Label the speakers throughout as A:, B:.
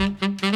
A: Mm-hmm.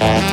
A: Thank